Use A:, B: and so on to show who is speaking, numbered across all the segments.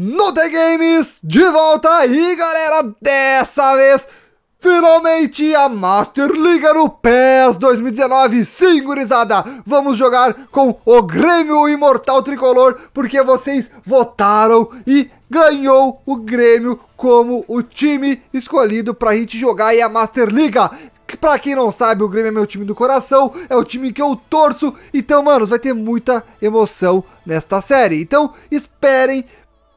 A: No The Games, de volta aí galera, dessa vez Finalmente a Master Liga no PES 2019, sim gurizada, vamos jogar com o Grêmio Imortal Tricolor, porque vocês votaram e ganhou o Grêmio como o time escolhido pra gente jogar aí a Master Liga. Pra quem não sabe, o Grêmio é meu time do coração, é o time que eu torço, então, manos, vai ter muita emoção nesta série. Então, esperem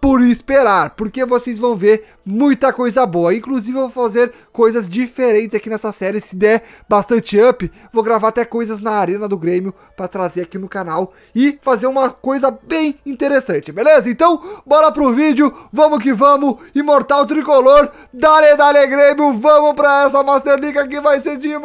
A: por esperar, porque vocês vão ver muita coisa boa. Inclusive eu vou fazer coisas diferentes aqui nessa série, se der bastante up, vou gravar até coisas na Arena do Grêmio para trazer aqui no canal e fazer uma coisa bem interessante, beleza? Então, bora pro vídeo, vamos que vamos, Imortal Tricolor, dale, dale Grêmio, vamos pra essa Master League que vai ser demais!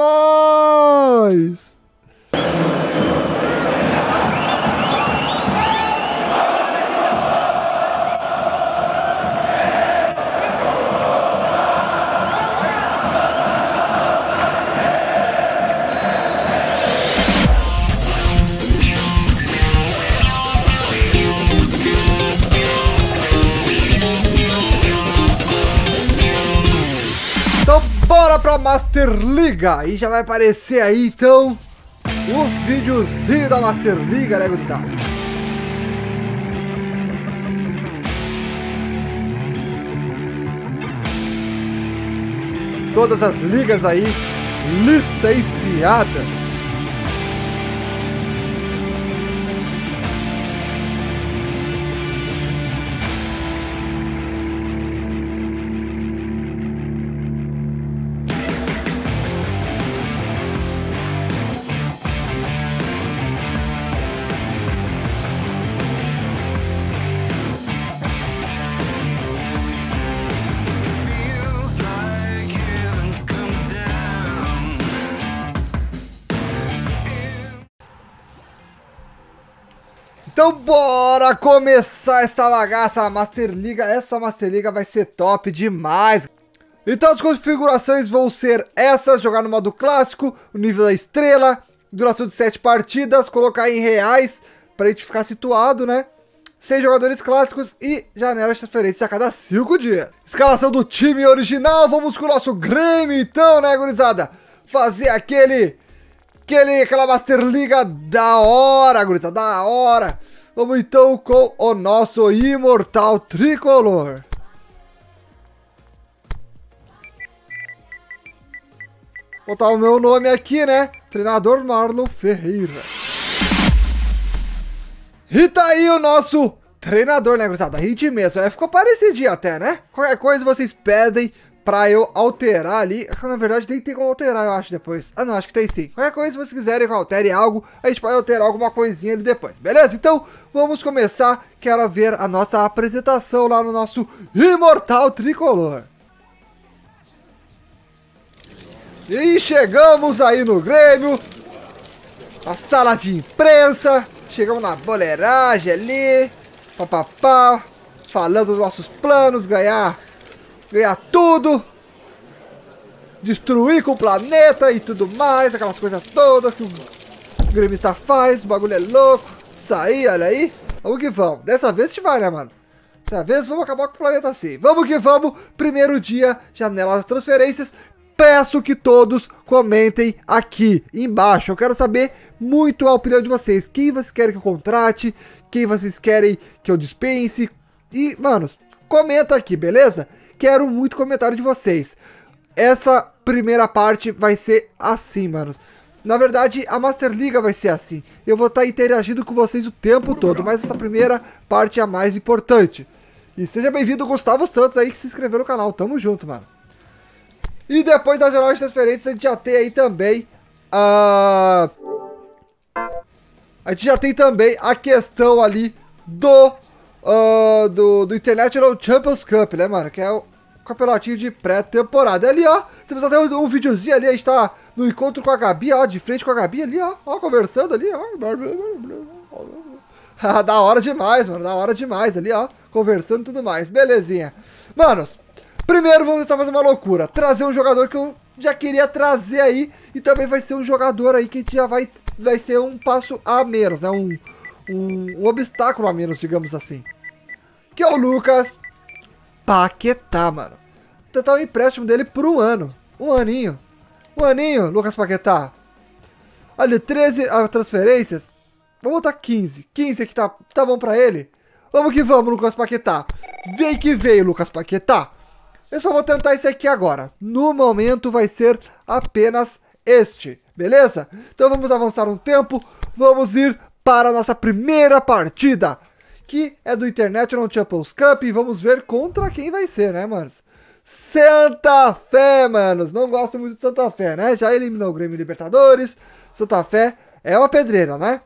A: Master Liga! E já vai aparecer aí, então, o videozinho da Master Liga, né, gurizada? Todas as ligas aí licenciadas. Então bora começar essa bagaça, a Master Liga, essa Master Liga vai ser top demais. Então as configurações vão ser essas, jogar no modo clássico, o nível da estrela, duração de 7 partidas, colocar em reais pra gente ficar situado, né? 6 jogadores clássicos e janela de transferência a cada 5 dias. Escalação do time original, vamos com o nosso Grêmio então, né gurizada? Fazer aquele aquele, aquela Master Liga da hora, gurizada, da hora. Vamos então com o nosso imortal tricolor. Botar o meu nome aqui, né? Treinador Marlon Ferreira. E tá aí o nosso treinador, né, gurizada? Hit mesmo. É, ficou parecidinho até, né? Qualquer coisa vocês pedem pra eu alterar ali. Na verdade, nem tem como alterar, eu acho, depois. Ah, não, acho que tem sim. Qualquer coisa, se vocês quiserem que eu altere algo, a gente pode alterar alguma coisinha ali depois, beleza? Então, vamos começar. Quero ver a nossa apresentação lá no nosso Imortal Tricolor. E chegamos aí no Grêmio. A sala de imprensa. Chegamos na boleiragem ali. Papapá. Falando dos nossos planos, ganhar ganhar tudo, destruir com o planeta e tudo mais, aquelas coisas todas que o gremista faz, o bagulho é louco. Aí, olha aí. Vamos que vamos. Dessa vez te vai, né, mano? Dessa vez vamos acabar com o planeta assim. Vamos que vamos. Primeiro dia, janela das transferências. Peço que todos comentem aqui embaixo. Eu quero saber muito a opinião de vocês. Quem vocês querem que eu contrate? Quem vocês querem que eu dispense? E, manos, comenta aqui, beleza? Quero muito comentário de vocês. Essa primeira parte vai ser assim, manos. Na verdade, a Master Liga vai ser assim. Eu vou estar tá interagindo com vocês o tempo todo, mas essa primeira parte é a mais importante. E seja bem-vindo, Gustavo Santos aí, que se inscreveu no canal. Tamo junto, mano. E depois da geral de transferências, a gente já tem aí também a... A gente já tem também a questão ali do uh, do, do International Champions Cup, né, mano? Que é campeonatinho de pré-temporada. Ali, ó, temos até um, um videozinho ali, a gente tá no encontro com a Gabi, ó, de frente com a Gabi ali, ó, ó conversando ali, ó. da hora demais, mano, da hora demais ali, ó, conversando e tudo mais, belezinha. Manos, primeiro vamos tentar fazer uma loucura, trazer um jogador que eu já queria trazer aí, e também vai ser um jogador aí que já vai, vai ser um passo a menos, né, um, um, um obstáculo a menos, digamos assim. que é o Lucas Paquetá, mano. Tentar o um empréstimo dele por um ano. Um aninho. Um aninho, Lucas Paquetá. Olha, 13 ah, transferências. Vamos botar 15. 15 aqui tá, tá bom pra ele. Vamos que vamos, Lucas Paquetá. Vem que veio, Lucas Paquetá. Eu só vou tentar esse aqui agora. No momento vai ser apenas este, beleza? Então vamos avançar um tempo. Vamos ir para a nossa primeira partida. Que é do International Champions Cup. E vamos ver contra quem vai ser, né, manos? Santa Fé, manos. Não gosto muito de Santa Fé, né? Já eliminou o Grêmio Libertadores. Santa Fé é uma pedreira, né?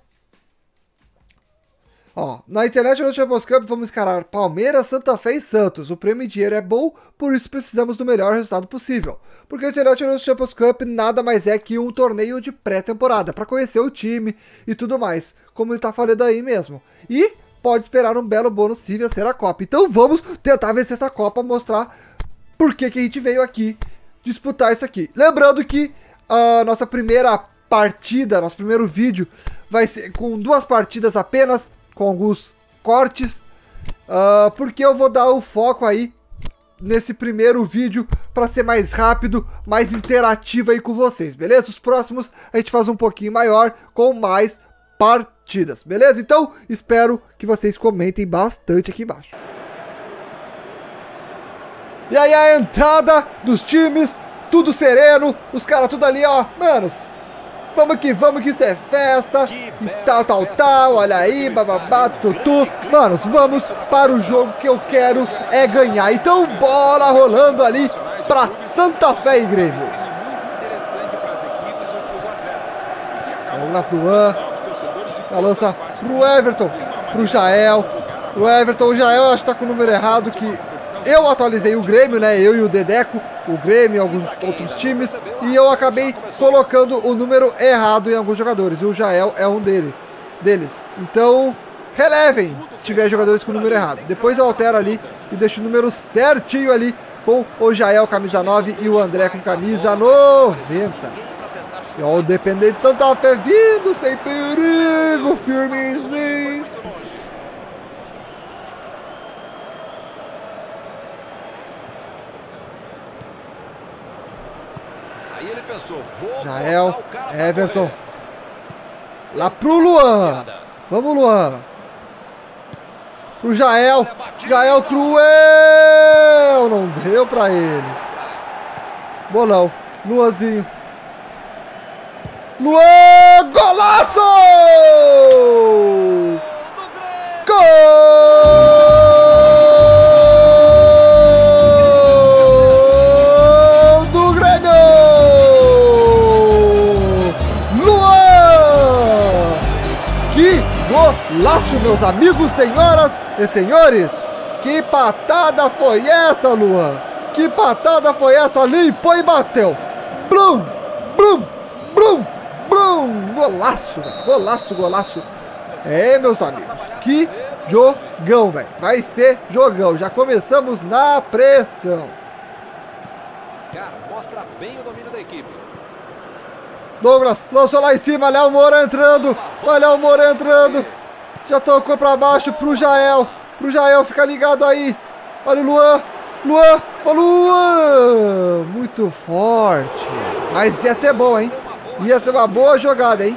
A: Ó, na internet no Champions Cup vamos encarar Palmeiras, Santa Fé e Santos. O prêmio em dinheiro é bom, por isso precisamos do melhor resultado possível. Porque o International Champions Cup nada mais é que um torneio de pré-temporada, para conhecer o time e tudo mais, como ele tá falando aí mesmo. E pode esperar um belo bônus se vencer a Copa. Então vamos tentar vencer essa Copa, mostrar por que, que a gente veio aqui disputar isso aqui. Lembrando que a nossa primeira partida, nosso primeiro vídeo, vai ser com duas partidas apenas com alguns cortes, uh, porque eu vou dar o foco aí nesse primeiro vídeo para ser mais rápido, mais interativo aí com vocês, beleza? Os próximos a gente faz um pouquinho maior, com mais partidas, beleza? Então, espero que vocês comentem bastante aqui embaixo. E aí a entrada dos times, tudo sereno, os caras tudo ali, ó, manos, Vamos que vamos, que isso é festa e tal, tal, tal. Olha aí, bababá, tutu. Manos, vamos para o jogo que eu quero é ganhar. Então, bola rolando ali para Santa Fé e Grêmio. Vamos pro Luan. A lança pro Everton, pro Jael. O Everton, o Jael acho que tá com o número errado que eu atualizei o Grêmio, né? Eu e o Dedeco, o Grêmio e alguns outros times. E eu acabei colocando o número errado em alguns jogadores. E o Jael é um dele, deles. Então, relevem se tiver jogadores com o número errado. Depois eu altero ali e deixo o número certinho ali com o Jael camisa 9 e o André com camisa 90. E ó, o Dependente Santa Fé vindo sem perigo, firmezinho. Jael, Everton. Lá pro Luan. Vamos, Luan. Pro Jael. Jael cruel. Não deu pra ele. Bolão. Luanzinho. Luan! Golaço! Laço, meus amigos, senhoras e senhores. Que patada foi essa, Luan? Que patada foi essa? Limpou e bateu. Blum, blum, blum, blum. Golaço, golaço, golaço. É, meus amigos, que jogão, velho. Vai ser jogão. Já começamos na pressão. Cara, mostra bem o domínio da equipe. Douglas lançou lá em cima, Léo Moura entrando. Olha o Moura entrando. Já tocou pra baixo pro Jael. Pro Jael, fica ligado aí. Olha o Luan. Luan, o Luan. Muito forte. Mas ia ser bom, hein? Ia ser uma boa jogada, hein?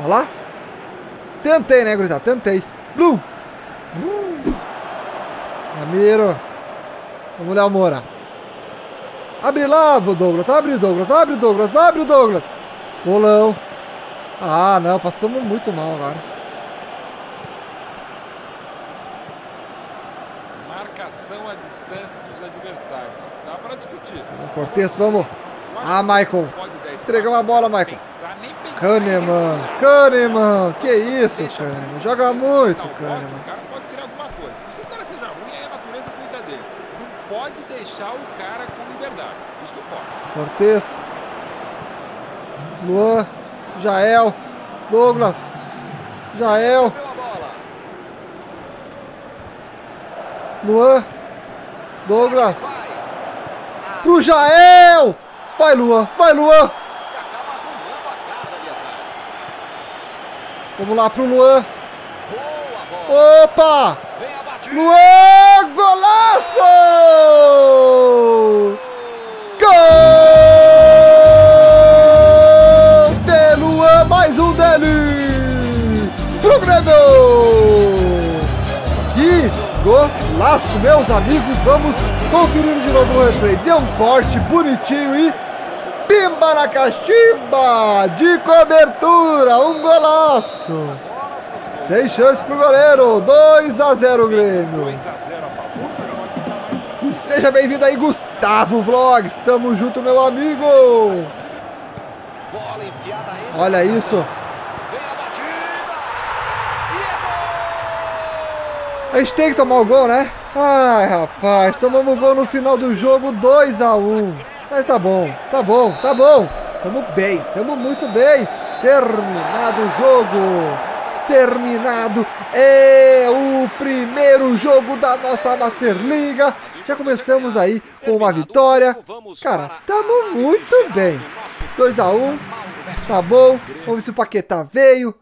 A: Olha lá. Tentei, né, gurizada? Tentei. Blum. Ramiro. Vamos, Léo Moura. Abre lá, Douglas. Abre, Douglas. Abre, Douglas. Abre, Douglas. Bolão. Ah, não, passamos muito mal agora.
B: Marcação à distância dos adversários. Dá para discutir.
A: Cortez, vamos. Ah, Michael. Entrega uma bola, Michael. Kahneman. Kahneman. Que isso, Kahneman. Joga muito, Kahneman.
B: O cara pode criar alguma coisa. Se o cara seja ruim, aí a natureza cuida dele. Não pode deixar o cara com liberdade. Isso não pode.
A: Cortez. Luan. Jael. Douglas. Jael. Luan. Douglas. Pro Jael. Vai, Luan. Vai, Luan. Vamos lá pro Luan. Opa! Luan, golaço! Meus amigos! Vamos conferir de novo o replay. Deu um corte bonitinho e pimba na cachimba! De cobertura, um golaço! Sem chance pro goleiro. 2 a 0 Grêmio. 2 a 0 a favor, será uma mais Seja bem-vindo aí, Gustavo Vlogs. Tamo junto, meu amigo. Olha isso. A gente tem que tomar o gol, né? Ai, rapaz, tomamos gol no final do jogo, 2 a 1 Mas tá bom, tá bom, tá bom. Tamo bem, tamo muito bem. Terminado o jogo terminado. É o primeiro jogo da nossa Master Liga. Já começamos aí com uma vitória. Cara, tamo muito bem. 2 a 1 um, tá bom. Vamos ver se o Paquetá veio.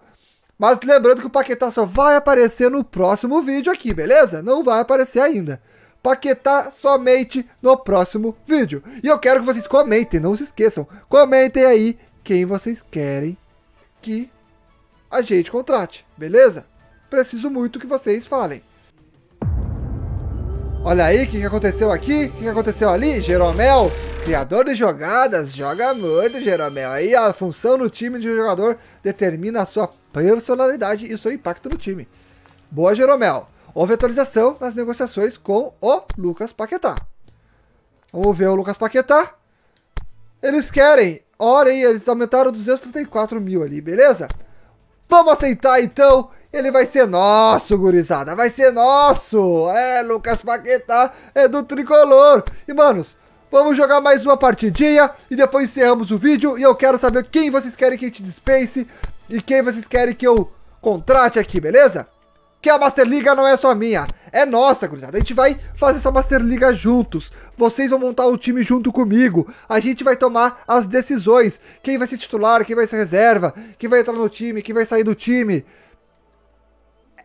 A: Mas lembrando que o Paquetá só vai aparecer no próximo vídeo aqui, beleza? Não vai aparecer ainda. Paquetá somente no próximo vídeo. E eu quero que vocês comentem, não se esqueçam. Comentem aí quem vocês querem que a gente contrate, beleza? Preciso muito que vocês falem. Olha aí o que, que aconteceu aqui, o que, que aconteceu ali. Jeromel, criador de jogadas, joga muito, Jeromel. Aí a função no time de jogador determina a sua personalidade e seu impacto no time. Boa, Jeromel. Houve atualização nas negociações com o Lucas Paquetá. Vamos ver o Lucas Paquetá. Eles querem, olha aí, eles aumentaram 234 mil ali, beleza? Vamos aceitar então. Ele vai ser nosso, gurizada. Vai ser nosso. É, Lucas Paquetá é do tricolor. E, manos, vamos jogar mais uma partidinha e depois encerramos o vídeo. E eu quero saber quem vocês querem que a gente dispense e quem vocês querem que eu contrate aqui, beleza? que a Master Liga não é só minha, é nossa, gurizada. A gente vai fazer essa Master Liga juntos. Vocês vão montar o time junto comigo. A gente vai tomar as decisões. Quem vai ser titular, quem vai ser reserva, quem vai entrar no time, quem vai sair do time.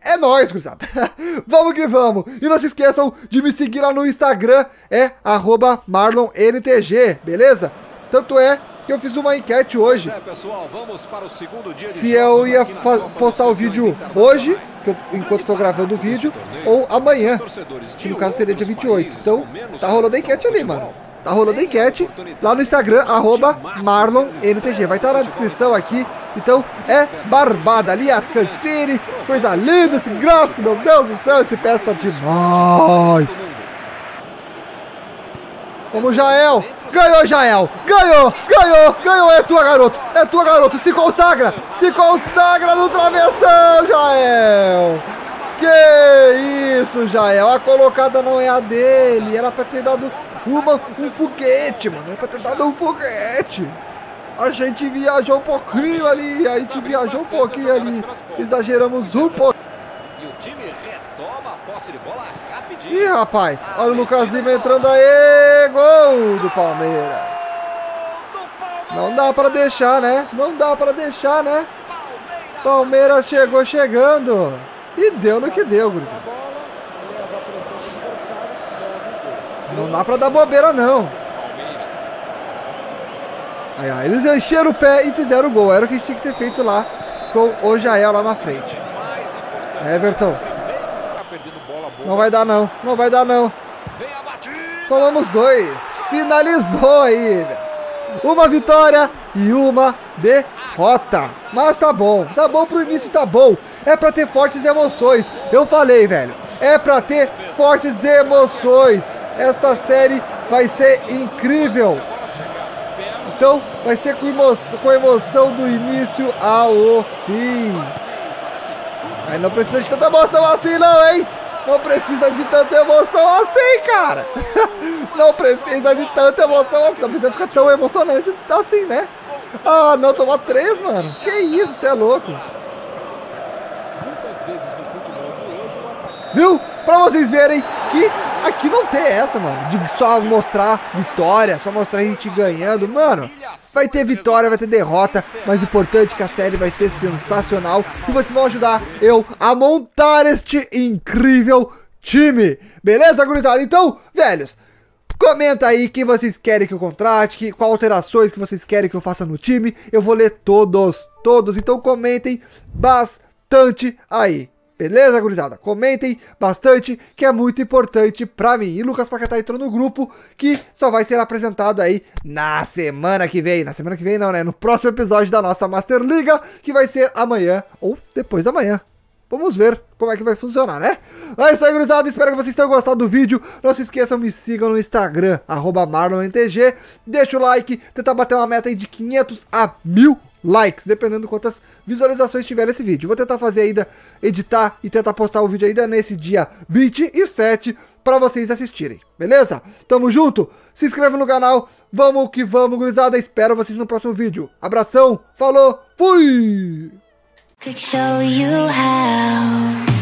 A: É nóis, gurizada. vamos que vamos. E não se esqueçam de me seguir lá no Instagram, é marlonntg, beleza? Tanto é que eu fiz uma enquete hoje. É, pessoal, se eu ia postar o vídeo hoje, eu, enquanto estou gravando o vídeo, ou amanhã, que no caso seria dia 28. Então, tá rolando a enquete ali, mano. Tá rolando a enquete lá no Instagram, arroba MarlonNTG. Vai estar tá na descrição aqui. Então, é barbada ali, as City, coisa linda, esse gráfico, meu Deus do céu, esse peça tá demais. Vamos, Jael. Ganhou, Jael. Ganhou, ganhou, ganhou. É tua, garoto. É tua, garoto. Se consagra. Se consagra no travessão, Jael. Que isso, Jael. A colocada não é a dele. Era pra ter dado uma, um foguete, mano. Era pra ter dado um foguete. A gente viajou um pouquinho ali. A gente viajou um pouquinho ali. Exageramos um pouquinho. E o time retoma a posse de bola. Ih, rapaz, olha o Lucas Lima entrando aí. Gol do Palmeiras. Não dá pra deixar, né? Não dá pra deixar, né? Palmeiras chegou chegando. E deu no que deu, gurizada. Não dá pra dar bobeira, não. Aí, ó, eles encheram o pé e fizeram o gol. Era o que tinha que ter feito lá com o Jael lá na frente. Everton. Não vai dar não, não vai dar não. Tomamos dois. Finalizou aí, Uma vitória e uma derrota. Mas tá bom, tá bom pro início, tá bom. É pra ter fortes emoções. Eu falei, velho. É pra ter fortes emoções. Esta série vai ser incrível. Então, vai ser com emoção, com emoção do início ao fim. Aí não precisa de tanta emoção assim não, hein? Não precisa de tanta emoção assim, cara. não precisa de tanta emoção assim. Não precisa ficar tão emocionante assim, né? Ah, não, tomar três, mano. Que isso, você é louco. Viu? Pra vocês verem que aqui não tem essa, mano. De só mostrar vitória, só mostrar a gente ganhando. Mano, Vai ter vitória, vai ter derrota, mas o importante é que a série vai ser sensacional e vocês vão ajudar eu a montar este incrível time. Beleza, gurizada? Então, velhos, comenta aí quem vocês querem que eu contrate, que, qual alterações que vocês querem que eu faça no time. Eu vou ler todos, todos. Então comentem bastante aí. Beleza, gurizada? Comentem bastante, que é muito importante pra mim. E Lucas Paquetá entrou no grupo, que só vai ser apresentado aí na semana que vem. Na semana que vem não, né? No próximo episódio da nossa Master Liga, que vai ser amanhã ou depois da manhã. Vamos ver como é que vai funcionar, né? É isso aí, gurizada. Espero que vocês tenham gostado do vídeo. Não se esqueçam, me sigam no Instagram, arroba MarlonMTG. Deixa o like, tentar bater uma meta aí de 500 a 1000 likes, dependendo de quantas visualizações tiver esse vídeo. Vou tentar fazer ainda, editar e tentar postar o vídeo ainda nesse dia 27 para vocês assistirem, beleza? Tamo junto, se inscreva no canal, vamos que vamos, gurizada, espero vocês no próximo vídeo. Abração, falou, fui! Could show you how